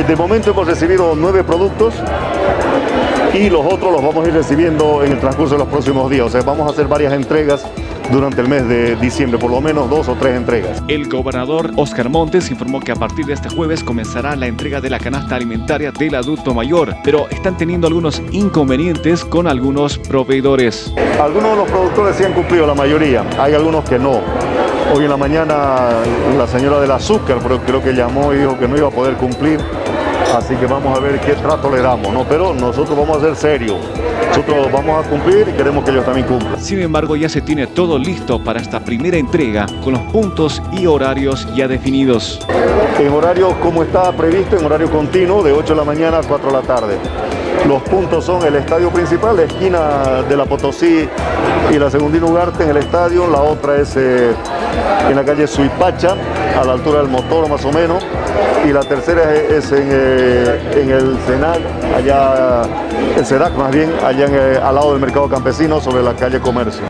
Eh, de momento hemos recibido nueve productos y los otros los vamos a ir recibiendo en el transcurso de los próximos días. O sea, vamos a hacer varias entregas durante el mes de diciembre, por lo menos dos o tres entregas. El gobernador Oscar Montes informó que a partir de este jueves comenzará la entrega de la canasta alimentaria del adulto mayor, pero están teniendo algunos inconvenientes con algunos proveedores. Algunos de los productores sí han cumplido, la mayoría, hay algunos que no. Hoy en la mañana la señora del azúcar creo que llamó y dijo que no iba a poder cumplir Así que vamos a ver qué trato le damos, ¿no? Pero nosotros vamos a ser serios. Nosotros vamos a cumplir y queremos que ellos también cumplan. Sin embargo, ya se tiene todo listo para esta primera entrega con los puntos y horarios ya definidos. En horario como está previsto, en horario continuo, de 8 de la mañana a 4 de la tarde. Los puntos son el estadio principal, la esquina de la Potosí y la Segundino Ugarte en el estadio. La otra es eh, en la calle Suipacha, a la altura del motor más o menos. Y la tercera es en, eh, el Senac, allá, el SEDAC más bien, allá eh, al lado del mercado campesino sobre la calle Comercio.